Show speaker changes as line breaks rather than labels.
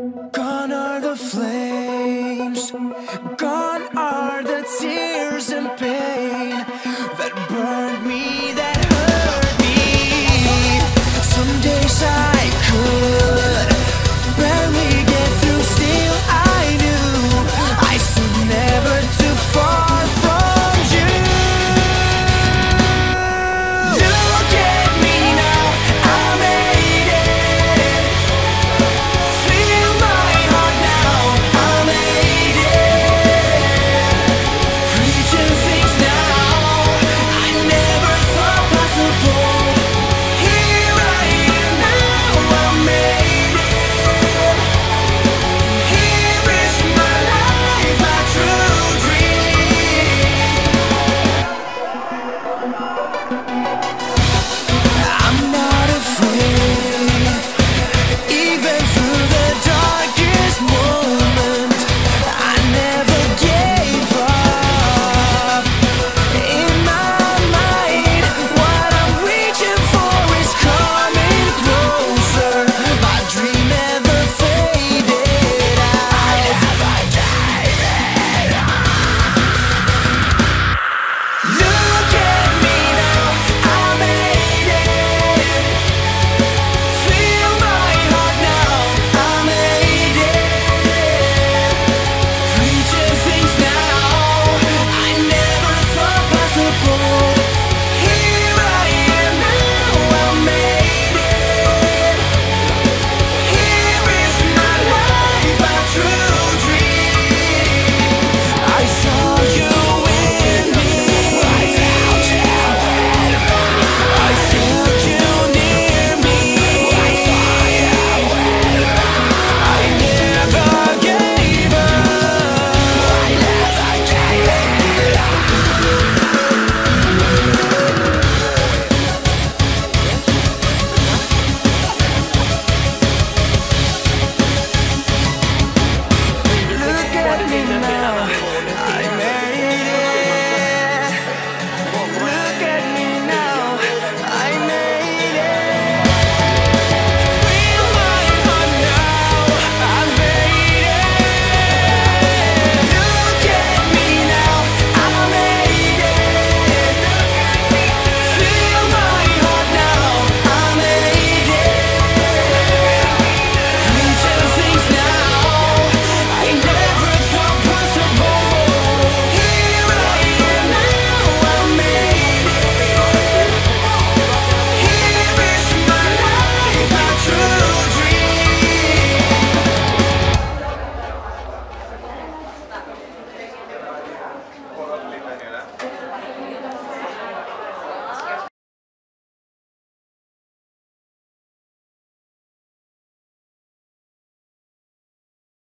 Gone are the flames,